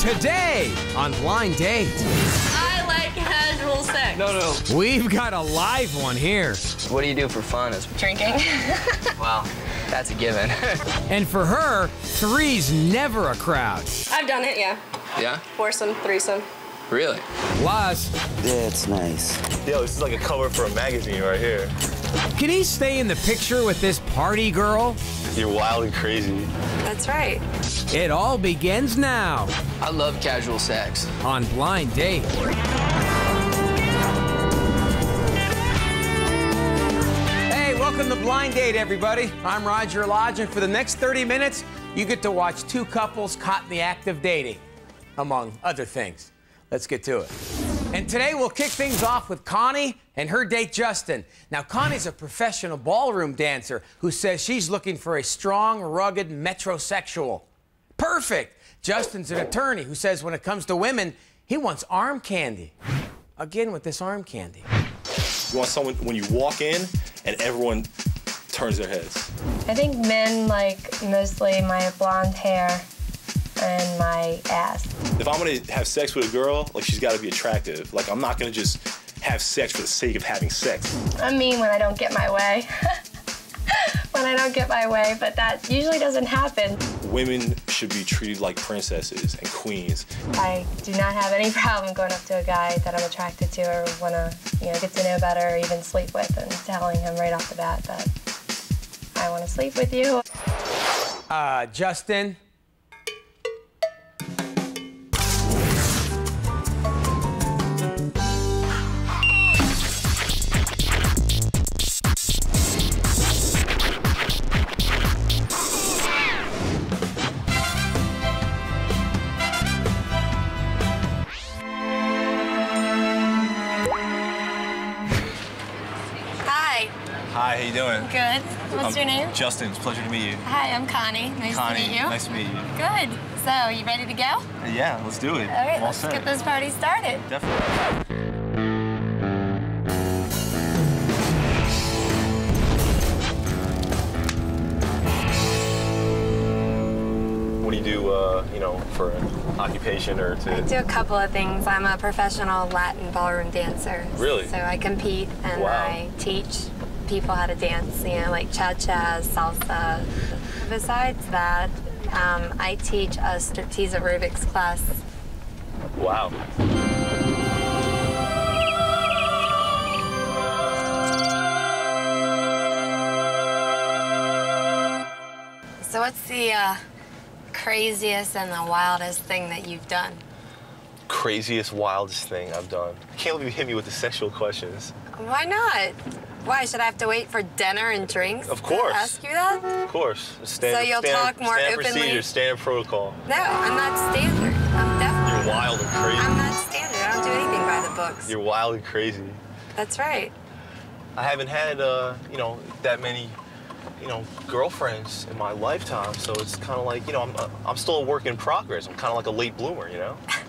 Today on Blind Date, I like casual sex. No, no. we've got a live one here. What do you do for fun? Is Drinking. well, that's a given. And for her, three's never a crowd. I've done it, yeah. yeah, Foursome, threesome. really? Plus, That's nice. Yo, this is like a cover for a magazine right here. can he stay in the picture with this party girl? You're wild and crazy. That's right. It all begins now I love casual sex. on Blind Date. Hey, welcome to Blind Date, everybody. I'm Roger Lodge, and for the next 30 minutes, you get to watch two couples caught in the act of dating, among other things. Let's get to it. And today we'll kick things off with Connie and her date Justin. Now, Connie's a professional ballroom dancer who says she's looking for a strong, rugged metrosexual. Perfect! Justin's an attorney who says when it comes to women, he wants arm candy. Again with this arm candy. You want someone when you walk in and everyone turns their heads. I think men like mostly my blonde hair and my ass. If I'm gonna have sex with a girl, like she's gotta be attractive. Like I'm not gonna just have sex for the sake of having sex. I mean when I don't get my way. when I don't get my way, but that usually doesn't happen. Women should be treated like princesses and queens. I do not have any problem going up to a guy that I'm attracted to or want to, you know, get to know better or even sleep with and telling him right off the bat that I want to sleep with you. Uh, Justin. Hi, how you doing? Good. What's your name? Justin, it's a pleasure to meet you. Hi, I'm Connie. Nice to meet you. nice to meet you. Good. So, you ready to go? Yeah, let's do it. All right, all let's set. get this party started. Definitely. What do you do, uh, you know, for an occupation or to? I do a couple of things. I'm a professional Latin ballroom dancer. Really? So I compete and Wow. I teach people how to dance, you know, like cha-cha, salsa. Besides that, um, I teach a striptease aerobics class. Wow. So, what's the uh, craziest and the wildest thing that you've done? Craziest, wildest thing I've done. I can't believe you hit me with the sexual questions. Why not? Why should I have to wait for dinner and drinks? Of course. Ask you that? Of course. Standard, So you'll standard, talk more standard openly? procedure, standard protocol. No, I'm not standard. I'm definitely. You're wild and crazy. I'm not standard. I don't do anything by the books. You're wild and crazy. That's right. I haven't had, uh, you know, that many, you know, girlfriends in my lifetime. So it's kind of like, you know, I'm, uh, I'm still a work in progress. I'm kind of like a late bloomer, you know?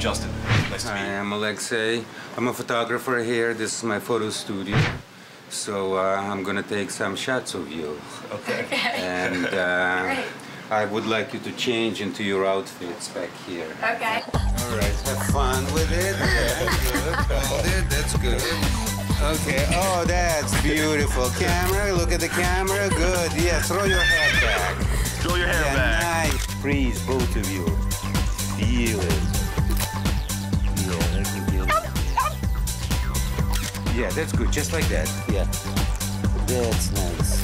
Justin. Nice to Hi, meet you. I'm Alexei. I'm a photographer here. This is my photo studio. So uh, I'm gonna take some shots of you. Okay. And uh, I would like you to change into your outfits back here. Okay. All right, have fun with it. Okay, good. Hold it, that's good. Okay, oh, that's beautiful. Camera, look at the camera. Good, yeah, throw your head back. Throw your hair Yeah, back. nice. Freeze, both of you. Feel it. Yeah, that's good, just like that. Yeah. That's nice.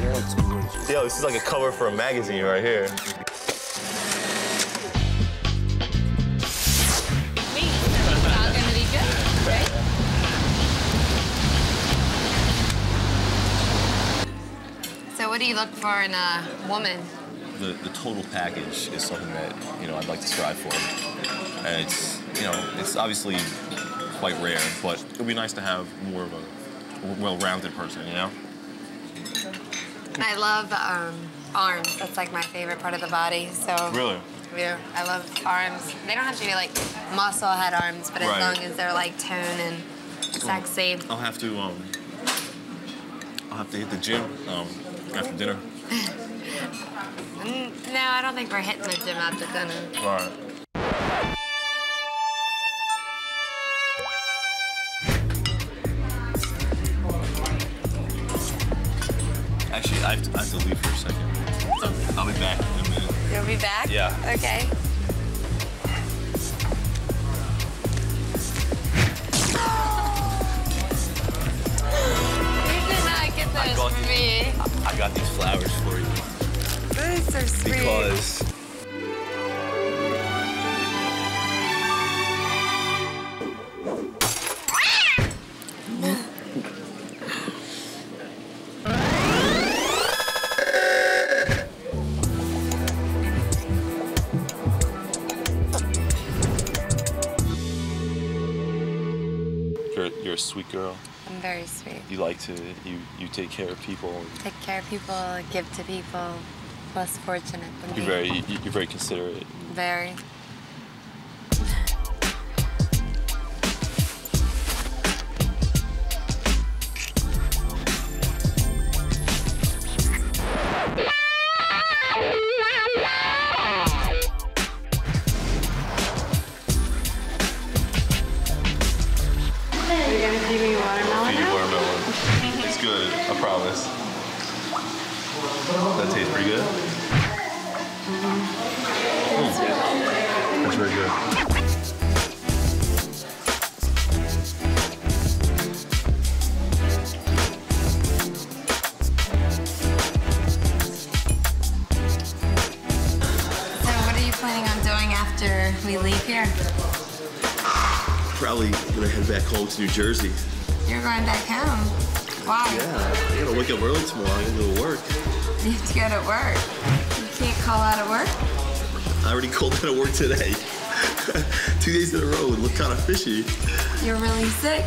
That's gorgeous. Yo, this is like a cover for a magazine right here. Not gonna right? So, what do you look for in a woman? the, the total package is something that you know I'd like to strive for, and it's you know it's obviously quite rare, but it would be nice to have more of a well-rounded person, you know. I love um, arms. That's like my favorite part of the body. So Really? yeah, I love arms. They don't have to be like muscle head arms, but as Right. long as they're like tone and sexy. I'll have to um. I'll have to hit the gym um after dinner. Mm, No, I don't think we're hitting the gym after dinner. All right. I have, to, I have to leave for a second. I'll be back in a minute. You'll be back? Yeah. Okay. You did not get I got for these- me. I got these flowers for you Those are sweet. because sweet girl. I'm very sweet. You like to you you take care of people. Take care of people, give to people less fortunate than You're me. very you- you're very considerate. Very. Are you gonna feed me watermelon Feed you watermelon. It's good, I promise. That tastes pretty good. Mm. Probably gonna head back home to New Jersey. You're going back home. Why? Yeah, I gotta wake up early tomorrow. I gotta go to work. You have to go to work. You can't call out of work. I already called out of work today. Two days in a row. It looked kind of fishy. You're really sick.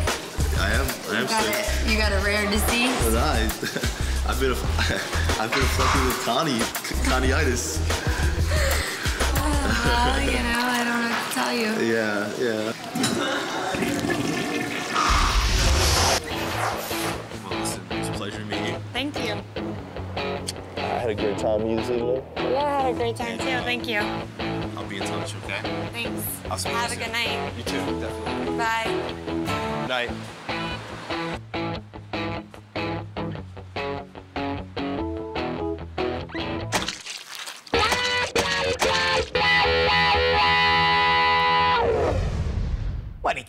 I am. I am You got sick. a, you got a rare disease. But I, I've been, I've been afflicted with Connie, Connieitis. Well, you know, I don't know what to tell you. Yeah, yeah. Well, listen, it's a pleasure meeting you. Thank you. I had a great time meeting you. Yeah, I had a great time too. Thank you. I'll be in touch, okay? Thanks. I'll speak Have to a you good night. You too, definitely. Bye. Night.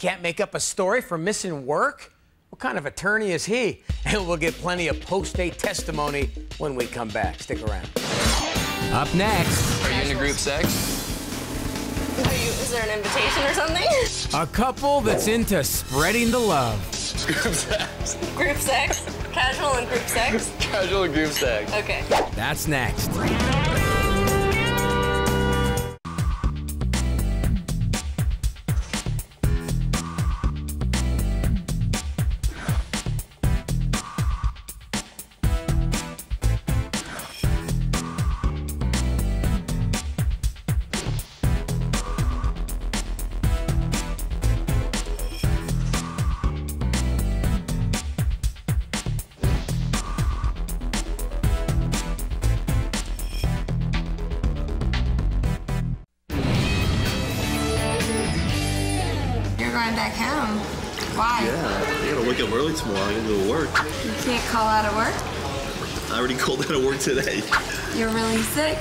Can't make up a story for missing work? What kind of attorney is he? And we'll get plenty of post-date testimony when we come back. Stick around. Up next, Are you into group sex? Is there an invitation or something? a couple that's into spreading the love. group sex? Group sex. Casual and group sex? Casual and group sex. Okay. That's next. I gotta wake up early tomorrow. I gotta go to work. You can't call out of work. I already called out of work today. You're really sick.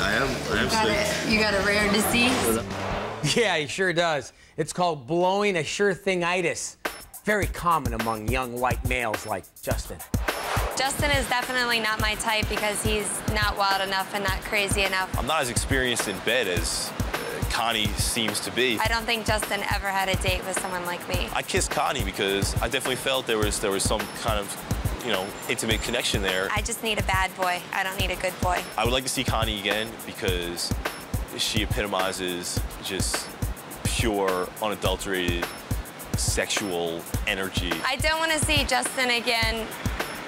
I am. I am You got sick. a, you got a rare disease. Yeah, he sure does. It's called blowing a sure thing-itis. Very common among young white males like Justin. Justin is definitely not my type because he's not wild enough and not crazy enough. I'm not as experienced in bed as Connie seems to be. I don't think Justin ever had a date with someone like me. I kissed Connie because I definitely felt there was there was some kind of, you know, intimate connection there. I just need a bad boy. I don't need a good boy. I would like to see Connie again because she epitomizes just pure, unadulterated sexual energy. I don't want to see Justin again.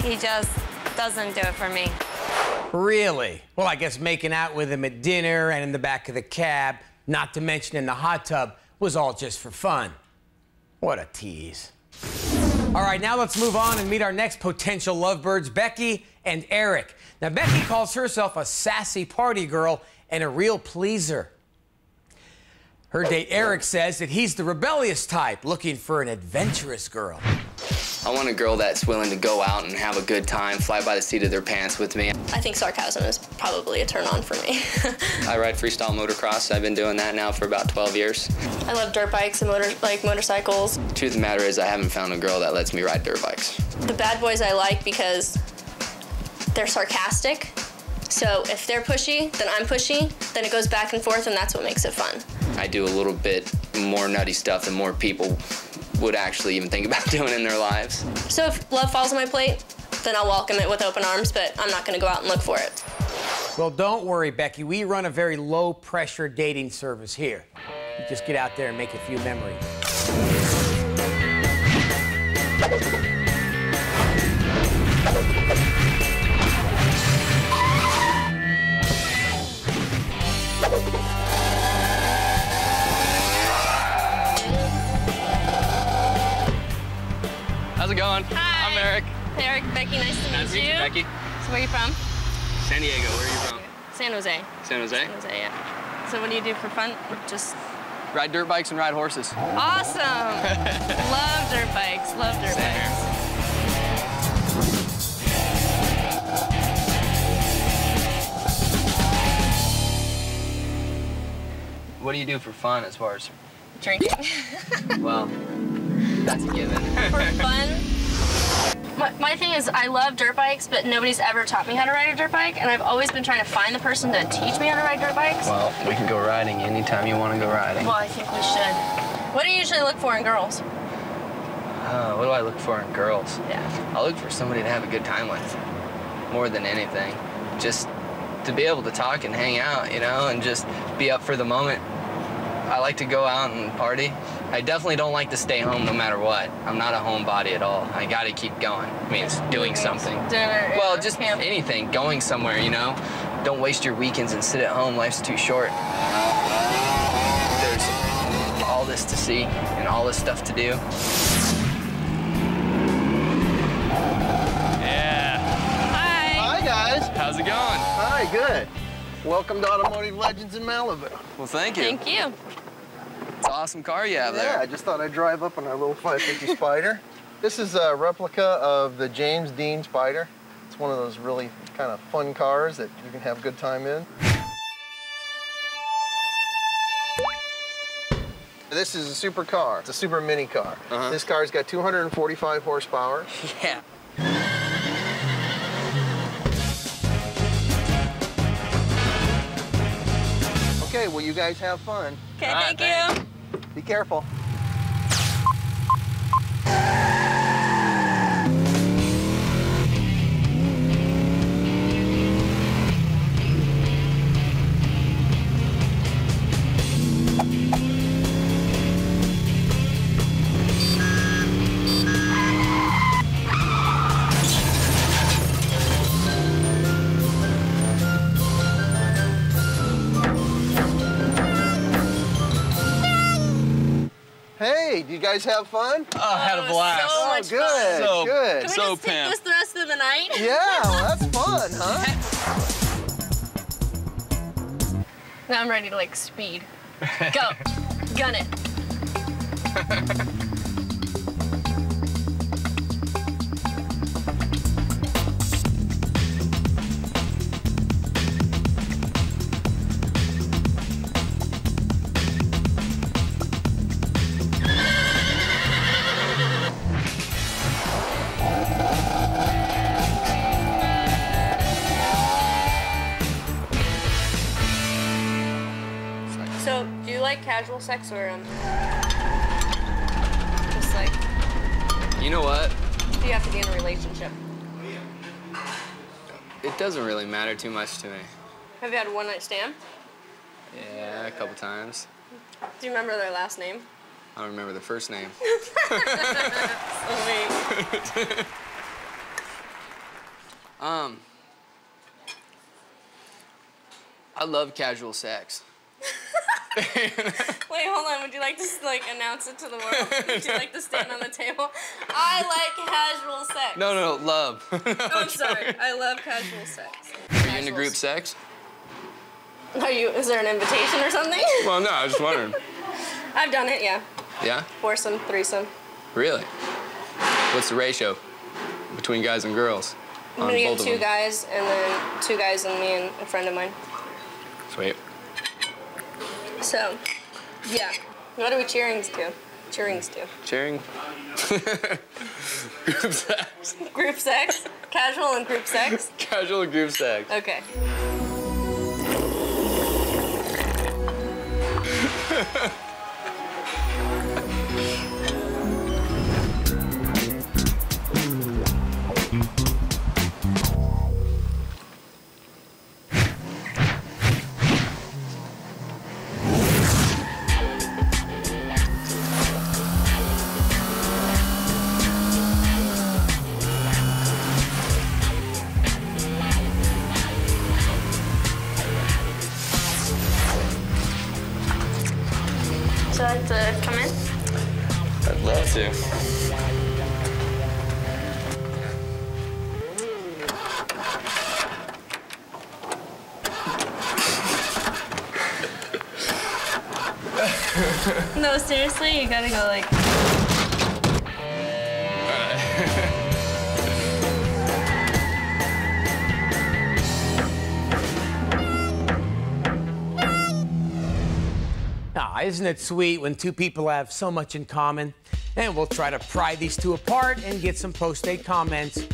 He just doesn't do it for me. Really? Well, I guess making out with him at dinner and in the back of the cab, not to mention in the hot tub, was all just for fun. What a tease. All right, now let's move on and meet our next potential lovebirds, Becky and Eric. Now, Becky calls herself a sassy party girl and a real pleaser. Her date Eric says that he's the rebellious type, looking for an adventurous girl. I want a girl that's willing to go out and have a good time, fly by the seat of their pants with me. I think sarcasm is probably a turn on for me. I ride freestyle motocross. I've been doing that now for about 12 years. I love dirt bikes and motor like motorcycles. Truth of the matter is I haven't found a girl that lets me ride dirt bikes. The bad boys I like because they're sarcastic. So if they're pushy, then I'm pushy. Then it goes back and forth, and that's what makes it fun. I do a little bit more nutty stuff than more people would actually even think about doing in their lives. So if love falls on my plate, then I'll welcome it with open arms, but I'm not gonna go out and look for it. Well, don't worry, Becky. We run a very low pressure dating service here. You just get out there and make a few memories. How's it going? Hi. I'm Eric. Hey, Eric, Becky, nice to meet Nice to meet you. you, Becky. So where are you from? San Diego. Where are you from? San Jose. San Jose. San Jose, yeah. So what do you do for fun? Just Ride dirt bikes and ride horses. awesome. love dirt bikes. Love dirt Same here. bikes. What do you do for fun as far as? Drinking. Well, that's a given. for fun. My, my thing is, I love dirt bikes, but nobody's ever taught me how to ride a dirt bike, and I've always been trying to find the person to teach me how to ride dirt bikes. Well, we can go riding anytime you want to go riding. Well, I think we should. What do you usually look for in girls? Uh, what do I look for in girls? Yeah. I look for somebody to have a good time with, more than anything. Just to be able to talk and hang out, you know, and just be up for the moment. I like to go out and party. I definitely don't like to stay home no matter what. I'm not a homebody at all. I gotta keep going. I mean, it's doing something. Dinner. Well, just camp. anything, going somewhere, you know? Don't waste your weekends and sit at home. Life's too short. There's all this to see and all this stuff to do. Yeah. Hi. Hi, guys. How's it going? Hi, good. Welcome to Automotive Legends in Malibu. Well, thank you. Thank you. It's an awesome car you have Yeah, there. Yeah, I just thought I'd drive up on our little 550 Spyder. This is a replica of the James Dean Spyder. It's one of those really kind of fun cars that you can have a good time in. This is a super car. It's a super mini car. Uh-huh. This car's got 245 horsepower. Yeah. Okay, well, you guys have fun. Okay, All right, thank you. Be careful. You guys have fun? Oh, I had a oh, blast. So Oh, much good, fun. So- good. Can we So, just take Pam. this the rest of the night? Yeah, well, that's fun, huh? Now I'm ready to like speed. Go. Gun it. sex or um, just like, You know what? do you have to be in a relationship? It doesn't really matter too much to me. Have you had a one night stand? Yeah, a couple times. Do you remember their last name? I don't remember the first name. Um, I love casual sex. Wait, hold on. Would you like to like announce it to the world? Would you like to stand on the table? I like casual sex. No, no, no, love. Oh, I'm sorry. I love casual sex. Are you into group sex? Are you? Is there an invitation or something? Well, no, I was just wondering. I've done it. Yeah. Yeah? Foursome, threesome. Really? What's the ratio between guys and girls? I'm on both two guys and then two guys and me and a friend of mine. Sweet. So, yeah. What do we cheerings do? Cheerings do. Cheering. group sex. Group sex? Casual and group sex? Casual and group sex. Okay. So I have to come in? I'd love to. No, seriously, you gotta go like. Ah, isn't it sweet when two people have so much in common? And we'll try to pry these two apart and get some post-date comments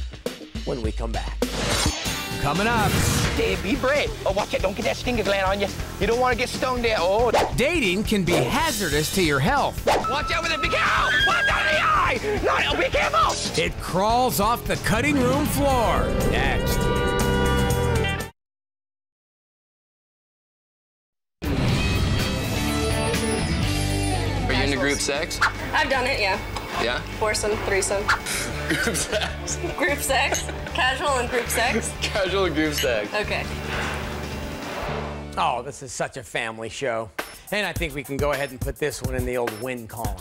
when we come back. Coming up. Hey, be brave. Oh, watch it. Don't get that stinger gland on you. You don't want to get stoned there. Oh. Dating can be hazardous to your health. Watch out with it. Be careful. Watch out of the eye. No, be careful. It crawls off the cutting room floor. Next. Sex? I've done it, yeah. Yeah? Foursome, threesome. Group sex. Group sex? Casual and group sex? Casual group sex. Okay. Oh, this is such a family show. And I think we can go ahead and put this one in the old win column.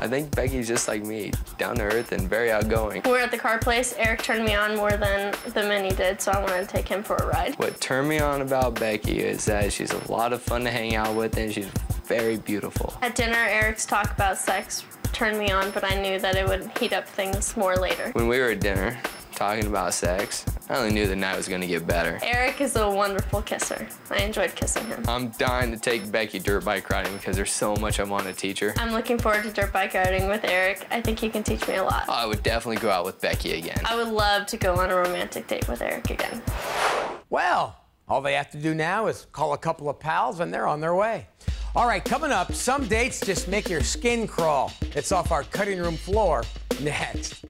I think Becky's just like me, down to earth and very outgoing. We were at the car place, Eric turned me on more than the Mini did, so I wanted to take him for a ride. What turned me on about Becky is that she's a lot of fun to hang out with and she's very beautiful. At dinner, Eric's talk about sex turned me on, but I knew that it would heat up things more later. When we were at dinner talking about sex, I only knew the night was gonna get better. Eric is a wonderful kisser. I enjoyed kissing him. I'm dying to take Becky dirt bike riding because there's so much I want to teach her. I'm looking forward to dirt bike riding with Eric. I think he can teach me a lot. I would definitely go out with Becky again. I would love to go on a romantic date with Eric again. Well, all they have to do now is call a couple of pals and they're on their way. All right, coming up, some dates just make your skin crawl. It's off our cutting room floor next.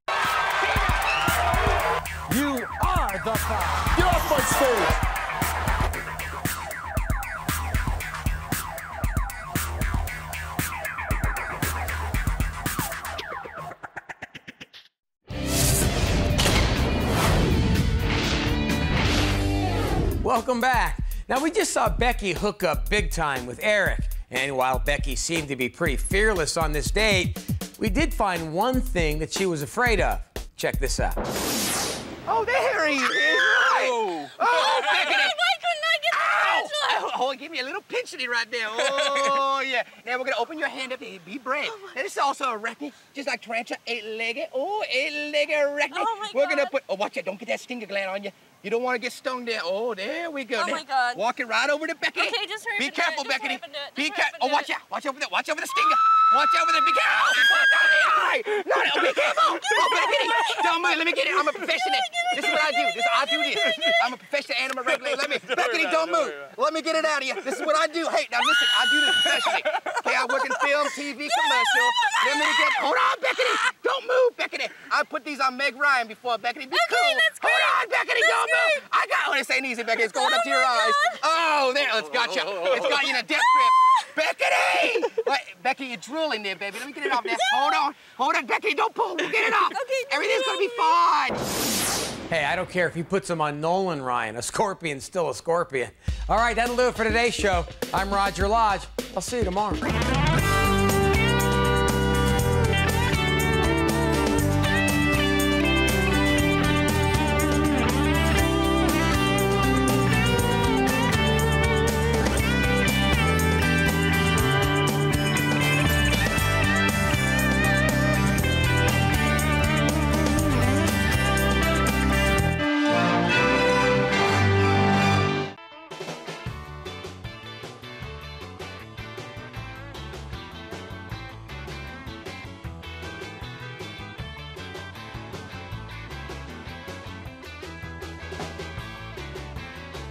You are the five. Get off my stage. Welcome back. Now, we just saw Becky hook up big time with Eric. And while Becky seemed to be pretty fearless on this date, we did find one thing that she was afraid of. Check this out. Oh, there he is. Right. Oh, oh Becky. Why couldn't I get Ow! Oh, oh, give me a little pinchity right there. Oh, yeah. Now we're gonna open your hand up and Be brave. Oh, now, this is also a arachne, just like tarantula, eight-legged. Oh, eight-legged arachne. Oh, my we're gonna put. Oh, watch it. Don't get that stinger gland on you. You don't want to get stoned there. Oh, there we go. Oh, Now, my God. Walk it right over to Becky. Okay, just hurry Be up and careful, Just Becky. hurry up and do it. Be Just hurry up careful. Oh, watch out. Watch over there. Watch over the stinger. Watch over there. Be careful. Watch out of the eye. No, no, be careful. Oh, Becky. Don't move. Let me get it. I'm a professional. This is what I do. This I do this. I'm a professional animal regulator. Let me. Becky, don't move. Let me get it out of you. This is what I do. Hey, now listen. I do this professionally. Okay, I work in film, TV, commercial. Let me get. Hold on, Becky. Don't move, Becky. I put these on Meg Ryan before, Becky. Be Okay, cool. Hold on, Becky. Don't move. Great. I got. Oh, this ain't easy, Becky. It's going up to oh your Oh, my eyes. Oh, there. Oh, it's got you. It's got you in a death grip. Becky! Wait, Becky, you're drooling there, baby. Let me get it off now. Hold on. Hold on, Becky. Don't pull. We'll get it off. Okay, Everything's gonna be fine. Hey, I don't care if he puts them on Nolan Ryan. A scorpion's still a scorpion. All right, that'll do it for today's show. I'm Roger Lodge. I'll see you tomorrow.